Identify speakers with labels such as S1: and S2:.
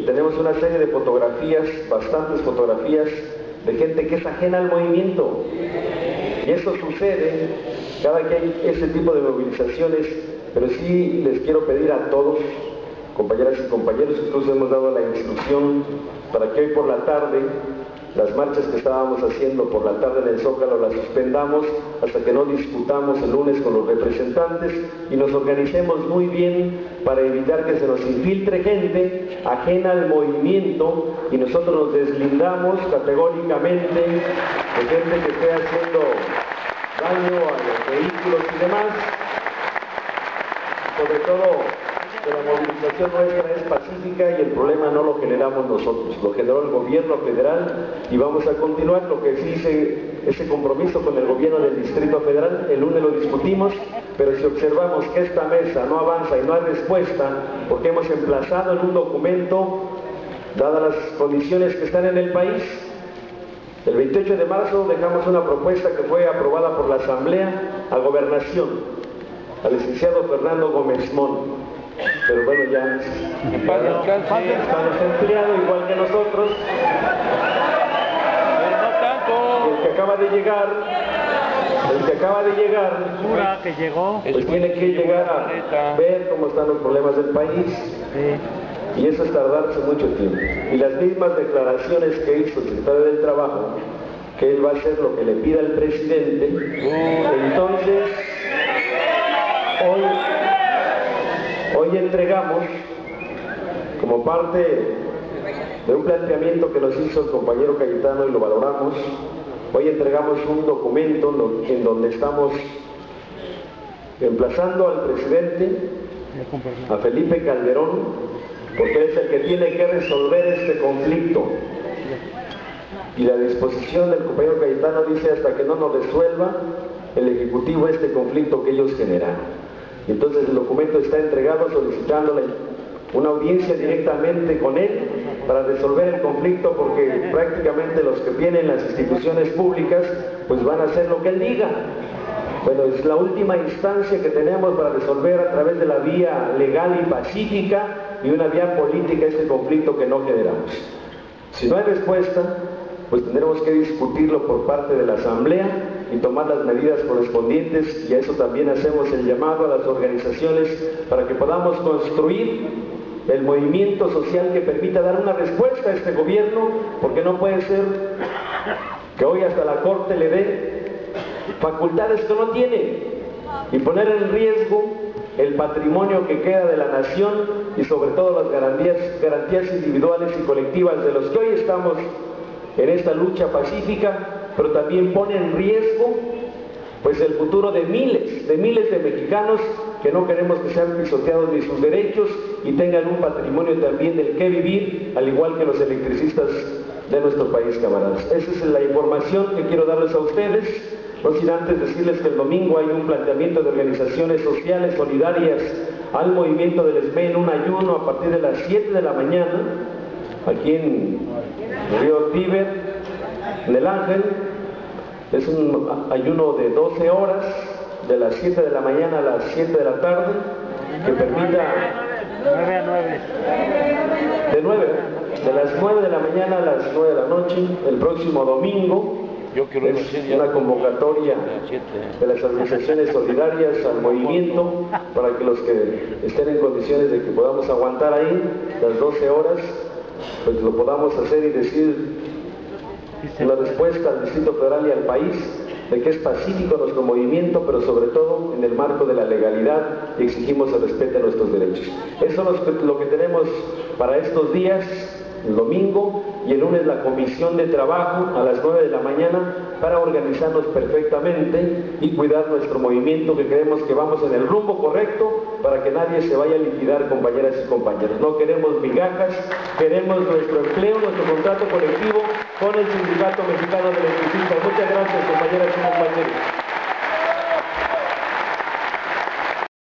S1: que tenemos una serie de fotografías, bastantes fotografías de gente que es ajena al movimiento. Y eso sucede cada que hay ese tipo de movilizaciones, pero sí les quiero pedir a todos, compañeras y compañeros, incluso hemos dado la instrucción para que hoy por la tarde las marchas que estábamos haciendo por la tarde en el Zócalo las suspendamos hasta que no disputamos el lunes con los representantes y nos organicemos muy bien para evitar que se nos infiltre gente ajena al movimiento y nosotros nos deslindamos categóricamente de gente que esté haciendo daño a los vehículos y demás. Sobre todo la movilización nuestra es pacífica y el problema no lo generamos nosotros, lo generó el gobierno federal y vamos a continuar lo que sí ese compromiso con el gobierno del Distrito Federal, el lunes lo discutimos, pero si observamos que esta mesa no avanza y no hay respuesta, porque hemos emplazado en un documento, dadas las condiciones que están en el país, el 28 de marzo dejamos una propuesta que fue aprobada por la Asamblea a Gobernación, al licenciado Fernando Gómez Mon, pero bueno, ya está desempleado igual que nosotros.
S2: Pero no tanto.
S1: el que acaba de llegar, el que acaba de llegar,
S3: que llegó,
S1: pues tiene que llegar a ver cómo están los problemas del país. Y eso es tardarse mucho tiempo. Y las mismas declaraciones que hizo el secretario del Trabajo, que él va a hacer lo que le pida el presidente, entonces hoy Como parte de un planteamiento que nos hizo el compañero Cayetano y lo valoramos, hoy entregamos un documento en donde estamos emplazando al presidente, a Felipe Calderón, porque es el que tiene que resolver este conflicto. Y la disposición del compañero Cayetano dice hasta que no nos resuelva el Ejecutivo este conflicto que ellos generan. Entonces el documento está entregado solicitándole una audiencia directamente con él para resolver el conflicto porque prácticamente los que vienen las instituciones públicas pues van a hacer lo que él diga. Bueno, es la última instancia que tenemos para resolver a través de la vía legal y pacífica y una vía política este conflicto que no generamos. Si no hay respuesta, pues tendremos que discutirlo por parte de la Asamblea y tomar las medidas correspondientes. Y a eso también hacemos el llamado a las organizaciones para que podamos construir el movimiento social que permita dar una respuesta a este gobierno, porque no puede ser que hoy hasta la Corte le dé facultades que no tiene y poner en riesgo el patrimonio que queda de la nación y sobre todo las garantías, garantías individuales y colectivas de los que hoy estamos en esta lucha pacífica, pero también pone en riesgo pues el futuro de miles, de miles de mexicanos que no queremos que sean pisoteados ni sus derechos y tengan un patrimonio también del que vivir, al igual que los electricistas de nuestro país, camaradas. Esa es la información que quiero darles a ustedes. No sin antes decirles que el domingo hay un planteamiento de organizaciones sociales solidarias al movimiento del ESME en un ayuno a partir de las 7 de la mañana, aquí en Río Tíber, en el Ángel. Es un ayuno de 12 horas, de las 7 de la mañana a las 7 de la tarde, que permita...
S3: 9 a 9.
S1: De 9, de las 9 de la mañana a las 9 de la noche, el próximo domingo,
S2: Yo quiero
S1: es una convocatoria de las organizaciones solidarias al movimiento para que los que estén en condiciones de que podamos aguantar ahí las 12 horas, pues lo podamos hacer y decir la respuesta al Distrito Federal y al país de que es pacífico nuestro movimiento, pero sobre todo en el marco de la legalidad exigimos el respeto a nuestros derechos. Eso es lo que tenemos para estos días el domingo y el lunes la comisión de trabajo a las 9 de la mañana para organizarnos perfectamente y cuidar nuestro movimiento que creemos que vamos en el rumbo correcto para que nadie se vaya a liquidar compañeras y compañeros. No queremos migajas, queremos nuestro empleo, nuestro contrato colectivo con el Sindicato Mexicano de Electricistas. Muchas gracias compañeras y compañeros.